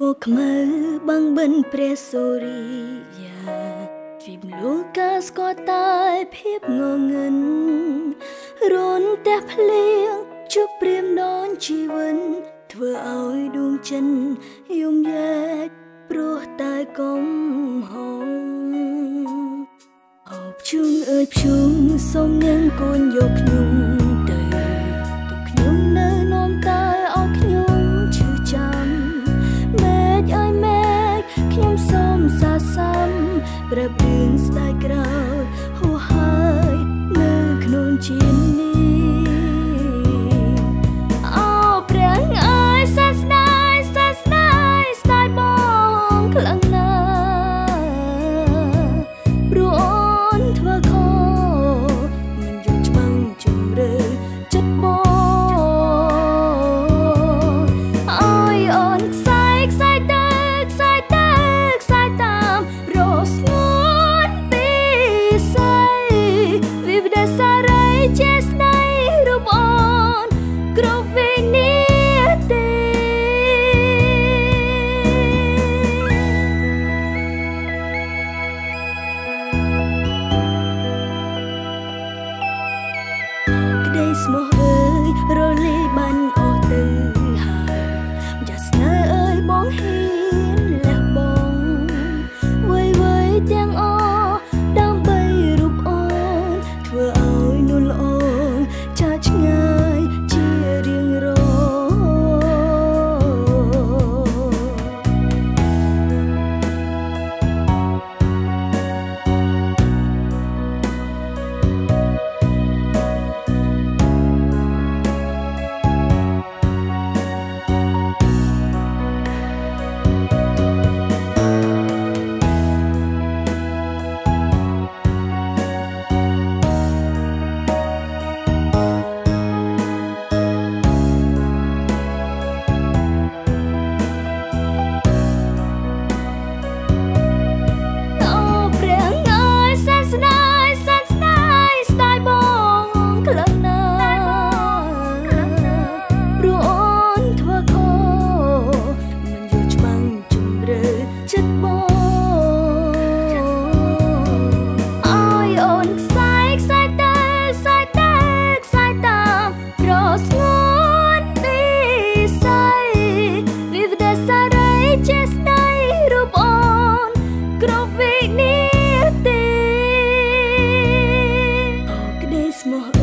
ពកខ្មៅបាំងបិនព្រះសូរិយាជីបលោកកាស្គាល់តែភាពងងឹនរួនតែភ្លៀងជប់ព្រាមដនជីវិនធ្វើឲ្យដួងចិនយំយែកព្រោះតែកុំហងអបជុំអើយភុំសូមនាងកូនយកខ្ញុំ ប្រាប់រឿងស្ដាយក្រោ ស្